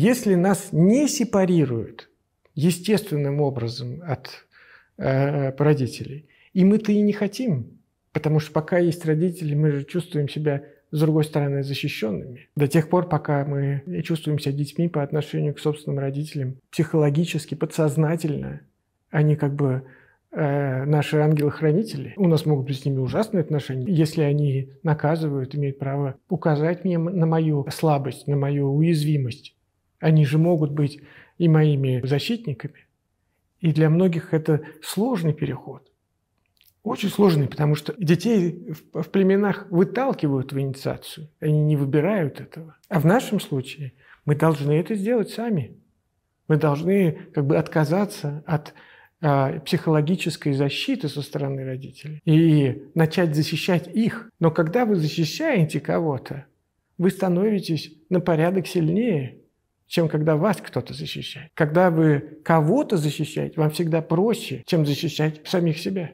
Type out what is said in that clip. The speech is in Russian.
Если нас не сепарируют естественным образом от э, родителей, и мы-то и не хотим, потому что пока есть родители, мы же чувствуем себя с другой стороны, защищенными. До тех пор, пока мы чувствуем себя детьми по отношению к собственным родителям, психологически, подсознательно, они как бы э, наши ангелы-хранители. У нас могут быть с ними ужасные отношения. Если они наказывают, имеют право указать мне на мою слабость, на мою уязвимость. Они же могут быть и моими защитниками. И для многих это сложный переход. Очень сложный, потому что детей в, племенах выталкивают в инициацию. Они не выбирают этого. А в нашем случае мы должны это сделать сами. Мы должны как бы отказаться от а, психологической защиты со стороны родителей и начать защищать их. Но когда вы защищаете кого-то, вы становитесь на порядок сильнее, чем когда вас кто-то защищает. Когда вы кого-то защищаете, вам всегда проще, чем защищать самих себя.